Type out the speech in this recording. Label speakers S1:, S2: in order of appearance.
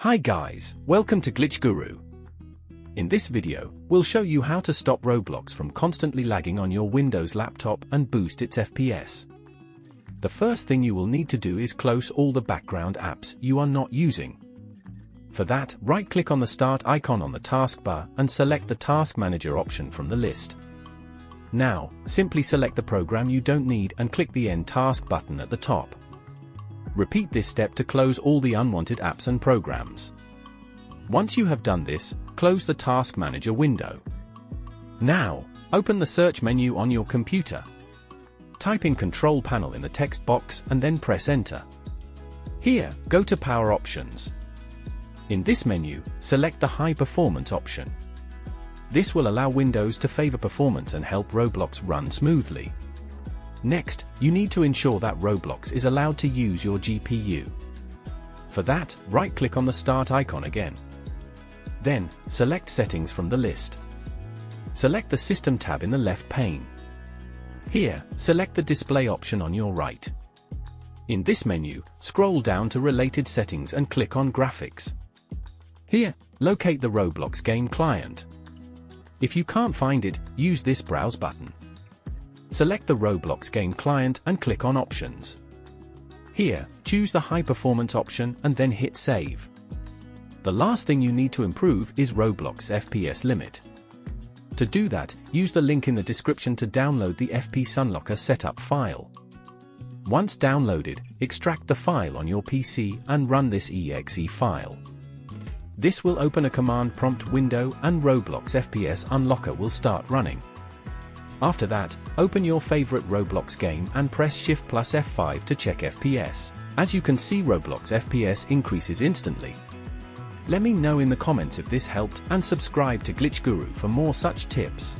S1: Hi guys, welcome to Glitch Guru. In this video, we'll show you how to stop Roblox from constantly lagging on your Windows laptop and boost its FPS. The first thing you will need to do is close all the background apps you are not using. For that, right-click on the Start icon on the taskbar and select the Task Manager option from the list. Now, simply select the program you don't need and click the End Task button at the top. Repeat this step to close all the unwanted apps and programs. Once you have done this, close the Task Manager window. Now, open the search menu on your computer. Type in Control Panel in the text box and then press Enter. Here, go to Power Options. In this menu, select the High Performance option. This will allow Windows to favor performance and help Roblox run smoothly. Next, you need to ensure that Roblox is allowed to use your GPU. For that, right-click on the Start icon again. Then, select Settings from the list. Select the System tab in the left pane. Here, select the Display option on your right. In this menu, scroll down to Related Settings and click on Graphics. Here, locate the Roblox game client. If you can't find it, use this Browse button. Select the Roblox game client and click on Options. Here, choose the High Performance option and then hit Save. The last thing you need to improve is Roblox FPS limit. To do that, use the link in the description to download the FPS Unlocker setup file. Once downloaded, extract the file on your PC and run this exe file. This will open a command prompt window and Roblox FPS Unlocker will start running. After that, open your favorite Roblox game and press Shift plus F5 to check FPS. As you can see Roblox FPS increases instantly. Let me know in the comments if this helped and subscribe to Glitch Guru for more such tips.